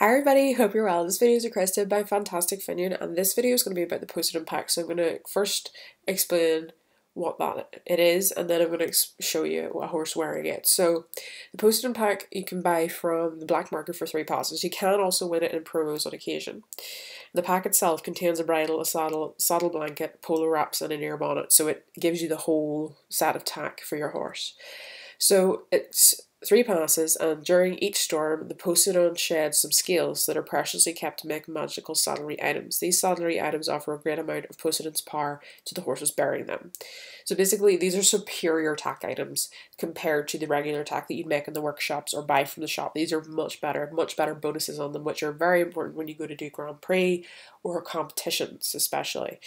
Hi everybody, hope you're well. This video is requested by Fantastic Ffion and this video is going to be about the and pack. So I'm going to first explain what that it is and then I'm going to show you a horse wearing it. So the and pack you can buy from the black market for three passes. You can also win it in promos on occasion. The pack itself contains a bridle, a saddle, saddle blanket, polo wraps and an ear bonnet so it gives you the whole set of tack for your horse. So it's three passes, and during each storm, the Poseidon sheds some scales that are preciously kept to make magical saddlery items. These saddlery items offer a great amount of Poseidon's power to the horses bearing them. So basically, these are superior tack items compared to the regular tack that you'd make in the workshops or buy from the shop. These are much better, much better bonuses on them, which are very important when you go to do Grand Prix or competitions, especially.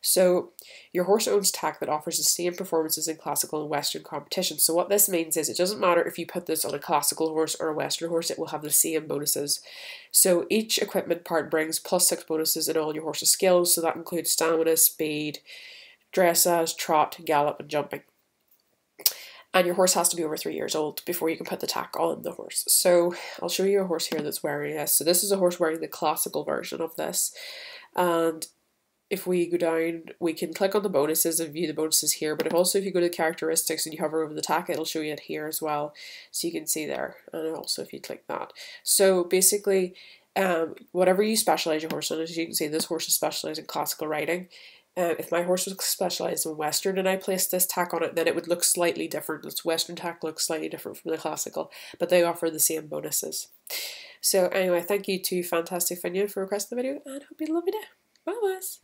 So your horse owns tack that offers the same performances in classical and western competitions. So what this means is it doesn't matter if you put this on a classical horse or a western horse, it will have the same bonuses. So each equipment part brings plus six bonuses in all your horse's skills. So that includes stamina, speed, dressage, trot, gallop, and jumping. And your horse has to be over three years old before you can put the tack on the horse. So I'll show you a horse here that's wearing this. So this is a horse wearing the classical version of this. And if we go down, we can click on the bonuses and view the bonuses here. But if also if you go to the characteristics and you hover over the tack, it'll show you it here as well. So you can see there. And also if you click that. So basically, um, whatever you specialize your horse on, as you can see, this horse is specialized in classical riding. Um, if my horse was specialised in Western and I placed this tack on it, then it would look slightly different. This Western tack looks slightly different from the classical, but they offer the same bonuses. So anyway, thank you to Fantastic Ffion for requesting the video and hope you have a lovely day. Bye guys!